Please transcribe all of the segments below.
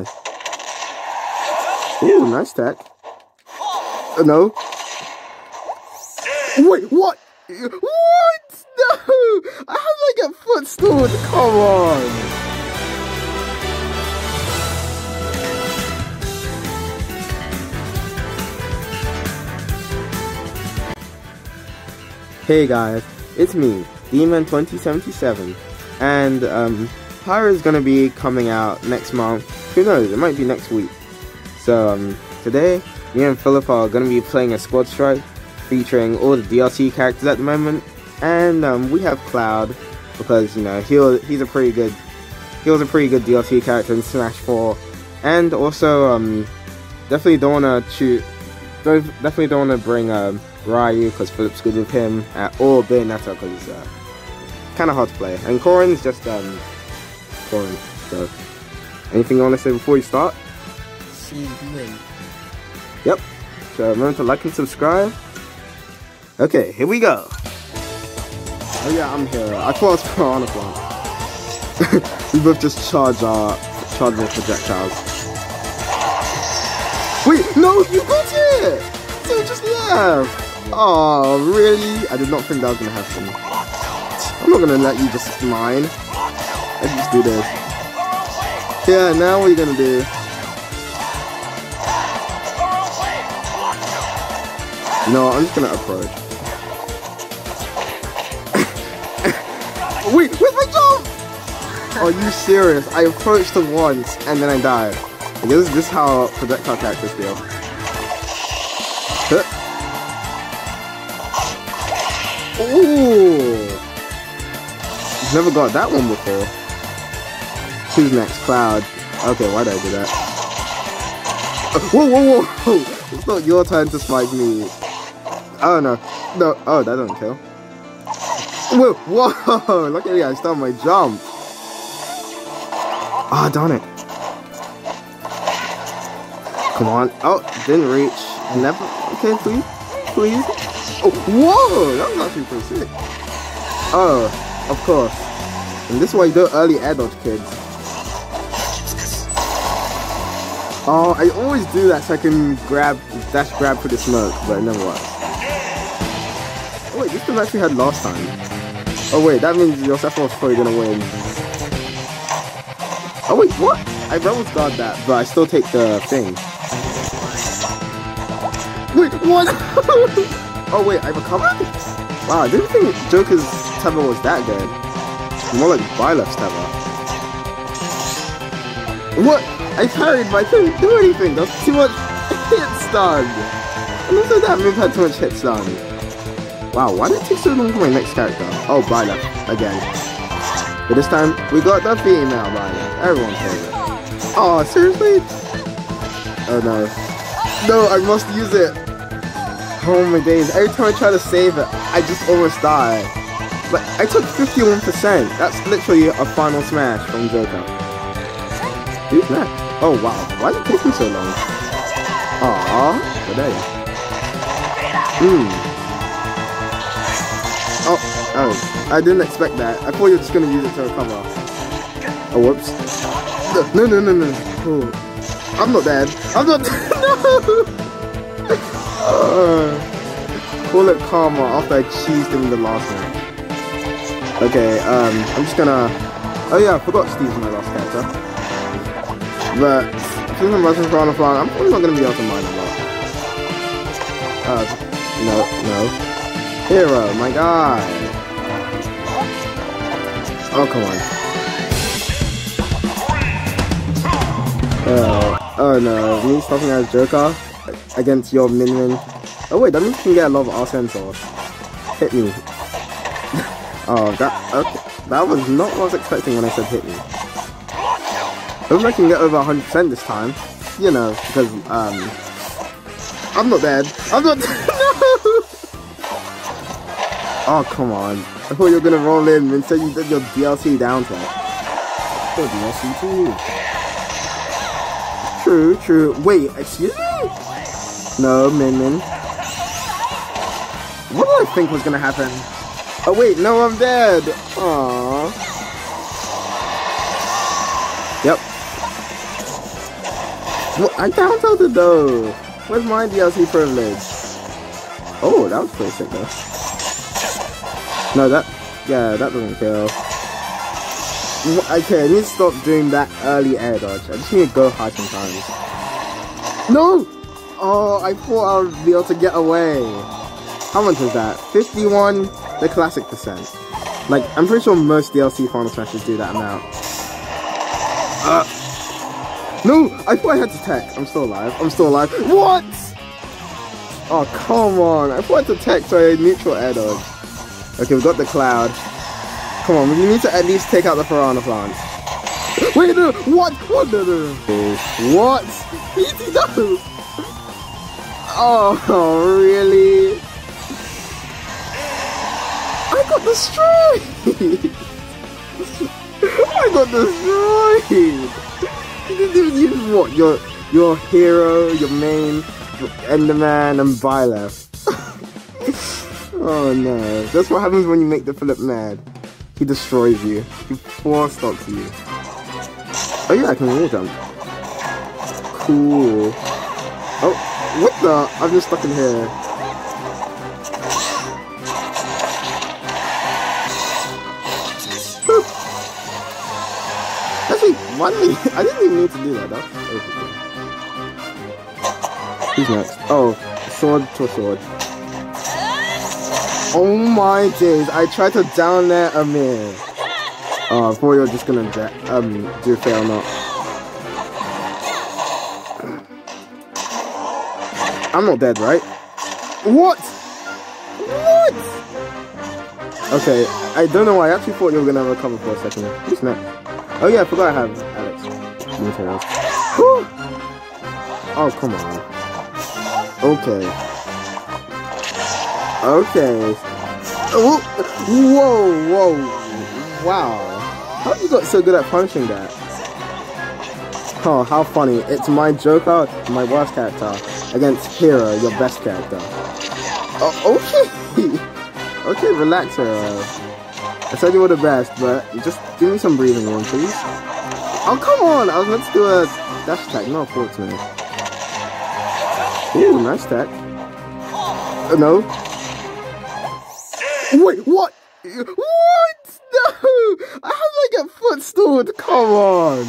Ooh, nice tech. Uh, no. Wait, what? What? No! How did I get footstooled? Come on! Hey guys, it's me, D Man 2077, and um, Pyra is gonna be coming out next month. Who knows? It might be next week. So um, today, me and Philip are gonna be playing a squad strike, featuring all the DLC characters at the moment, and um, we have Cloud because you know he he's a pretty good he was a pretty good DLC character in Smash 4, and also um, definitely don't wanna shoot. Definitely don't want to bring um, Ryu because Philip's good with him, or Bayonetta because uh, kind of hard to play. And Corrin's just um, So, anything you want to say before you start? See you Yep. So remember to like and subscribe. Okay, here we go. Oh yeah, I'm here. I thought I was on a plant. we both just charge our charge our projectiles. Wait, no, you got it! So just left. Oh, really? I did not think that was gonna happen. I'm not gonna let you just mine. Let's just do this. Yeah, now what are you gonna do? No, I'm just gonna approach. Wait, where's my jump? Are you serious? I approached him once and then I died. This, this is how projectile characters feel. Ooh! Never got that one before. Who's next? Cloud. Okay, why did I do that? whoa, whoa, whoa! It's not your turn to spike me. Oh no. No, oh, that doesn't kill. Whoa, whoa! Look at me, I stole my jump. Ah, oh, darn it. Come on. Oh, didn't reach. Never. Okay, please. Please. Oh, whoa! That was actually pretty sick. Oh, of course. And this is why you do early adult kids. Oh, I always do that so I can grab, dash grab for the smoke, but it never works. Oh wait, this one actually had last time. Oh wait, that means Yosef was probably gonna win. Oh wait, what? I rebels got that, but I still take the thing. Wait, what? Oh wait, I recovered? Wow, I didn't think Joker's tether was that good. More like Byleth's tether. What? I parried, but I couldn't do anything. That's too much hit stun. And also that move had too much hit stun. Wow, why did it take so long for my next character? Oh, Byleth, again. But this time, we got the female Byleth. Everyone's favorite. Oh, seriously? Oh no. No, I must use it. Oh my days, every time I try to save it, I just almost die. But I took 51%. That's literally a final smash from Joker. Who's next? Oh wow, why did it take me so long? But there Hmm. Oh, oh, I didn't expect that. I thought you were just gonna use it to recover. Oh, whoops. No, no, no, no. Oh. I'm not dead. I'm not no! Uh, call it karma after I cheesed him in the last one. Okay, um, I'm just gonna... Oh yeah, I forgot to Steve's my last character. But, since I'm rushing for the fly, I'm probably not gonna be able to mine lot. Uh, no, no. Hero, my god. Oh, come on. Uh, oh no, me stopping as Joker? against your minion. Oh wait, that means you can get a lot of Arsene sauce. Hit me. oh, that okay. That was not what I was expecting when I said hit me. I hope I can get over 100% this time. You know, because um, I'm not dead. I'm not. no. Oh come on! I thought you were gonna roll in and say you did your DLC down to Your DLC too. True, true. Wait, excuse me? No, Min Min. What did I think was gonna happen? Oh wait, no, I'm dead. Aww. I down tilted though. Where's my DLC privilege? Oh, that was pretty sick though. No, that, yeah, that doesn't kill. Okay, I need to stop doing that early air dodge. I just need to go high sometimes. No! Oh, I thought I would be able to get away. How much is that? 51, the classic percent. Like, I'm pretty sure most DLC Final Smashes do that amount. Uh, no! I thought I had to tech. I'm still alive. I'm still alive. What? Oh, come on. I thought I had to tech so I neutral air dodge. Okay, we got the cloud. Come on, we need to at least take out the piranha plants. Wait, no, what? What? No, no. What? Oh, really? I got destroyed. I got destroyed. You what? Your your hero, your main, Enderman, and Byleth. oh no. That's what happens when you make the Philip mad. He destroys you. He four stocks you. Oh yeah, I can wall jump. Cool. Oh, what the? I'm just stuck in here. Why I didn't even need to do that. That was next? Oh, sword to sword. Oh my days, I tried to down there Amir. Oh, I thought you were just gonna um do fail not. I'm not dead, right? What? What? Okay, I don't know why. I actually thought you were gonna recover for a second. Who's next? Oh yeah, I forgot I have Materials. oh, come on. Okay. Okay. Whoa, whoa. Wow. How you got so good at punching that? Oh, how funny. It's my Joker, my worst character, against Hero, your best character. Oh, okay. okay, relax, Hero. I said you were the best, but just give me some breathing room, please. Oh, come on. I was meant to do a dash attack, not a forward smash. Ooh, nice tech. Uh, no. Wait, what? What? No! I have like a footstool. Come on.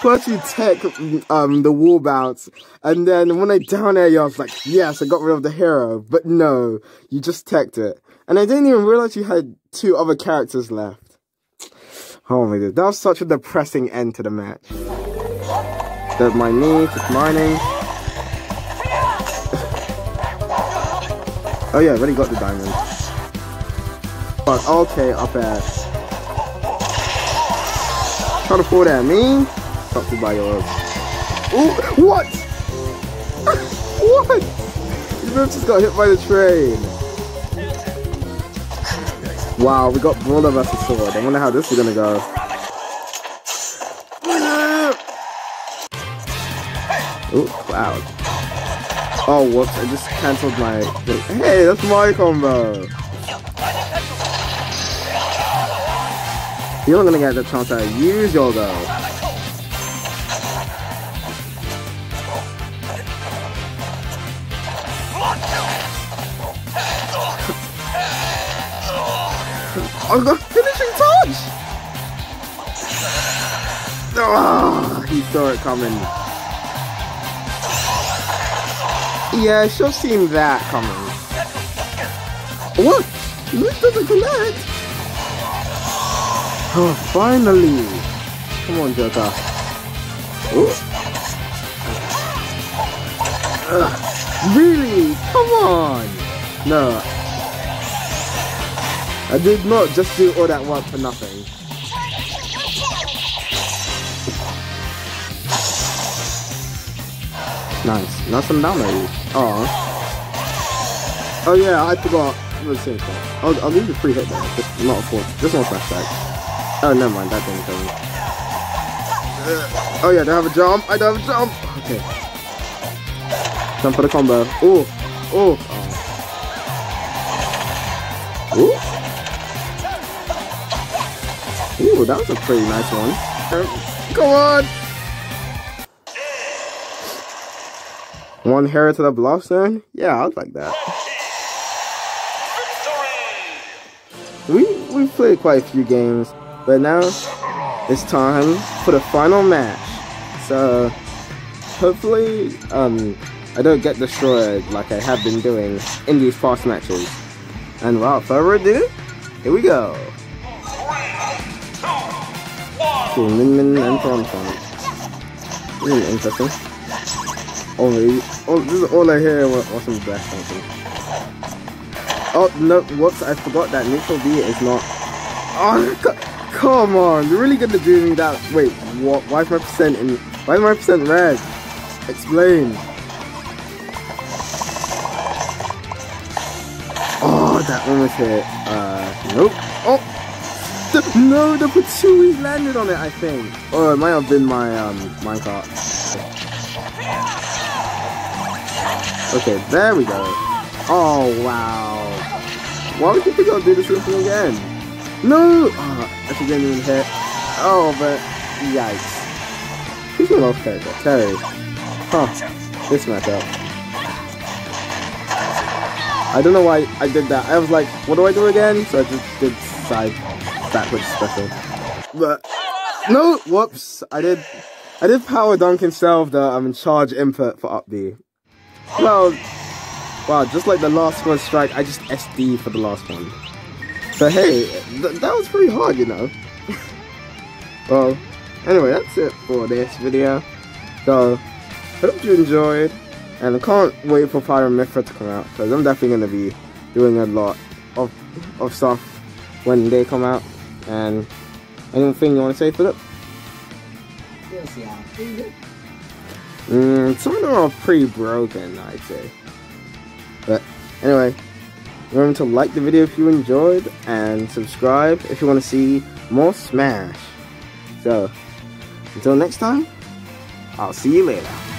First you tech um, the wall bounce, and then when I down air you, I was like, yes, I got rid of the hero. But no, you just teched it. And I didn't even realize you had two other characters left. Oh my god, that was such a depressing end to the match. There's my knee, just mining. oh yeah, already got the diamond. But okay, up air. Try to fall at me. Stopped by yours. Ooh, what? what? You just got hit by the train. Wow, we got Brawler versus Sword. I wonder how this is gonna go. Ooh, cloud. Oh, whoops, I just cancelled my... Hey, that's my combo! You're not gonna get the chance to use your though. I got finishing touch! Oh, he saw it coming. Yeah, she'll seen that coming. What? This doesn't connect! Oh, finally! Come on, Joker. Ooh. Ugh. Really? Come on! No, I did not just do all that work for nothing. Nice. Now down damage. Oh. Oh yeah, I forgot. I'll, I'll leave the free hit there. Just not a full. Just one flashback. Oh, never mind. That didn't kill me. Oh yeah, I do I have a jump? I don't have a jump. Okay. Jump for the combo. Oh. Oh. Oh. Ooh. Ooh, that was a pretty nice one. Come on! One hair to the zone? Yeah, I'd like that. We we played quite a few games, but now it's time for the final match. So hopefully, um, I don't get destroyed like I have been doing in these past matches. And without further ado, here we go. Min Min and Tom Tom. This is interesting. Oh, this is all I hear was awesome dash something. Oh, no, whoops, I forgot that neutral B is not... Oh, come on, you're really gonna do me that... Wait, what? Why is my percent in... Why is my percent red? Explain. Oh, that almost hit. Uh, nope. Oh! The, no, the Patsui landed on it, I think. Oh, it might have been my, um, minecart. Okay, there we go. Oh, wow. Why would you think I'll do the same thing again? No! Oh, I didn't even hit. Oh, but yikes. Who's my last character? Terry. Huh. This matchup. I don't know why I did that. I was like, what do I do again? So I just did side backwards special. But no, whoops. I did I did power dunk himself. the um charge input for up B. Well, wow, just like the last one strike, I just SD for the last one. So hey, th that was pretty hard, you know. well, anyway, that's it for this video. So, hope you enjoyed. And I can't wait for Pyra Mythra to come out, because I'm definitely going to be doing a lot of, of stuff when they come out. And anything you want to say, Philip? Yes, yeah. Pretty good. Mm, some of them are pretty broken, I'd say. But anyway, remember to like the video if you enjoyed, and subscribe if you want to see more Smash. So, until next time, I'll see you later.